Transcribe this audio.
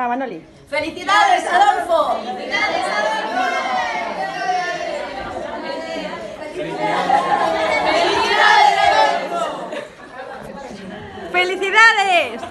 Ah, Manoli. ¡Felicidades, Adolfo! ¡Felicidades, Adolfo! ¡Felicidades, Adolfo! ¡Felicidades!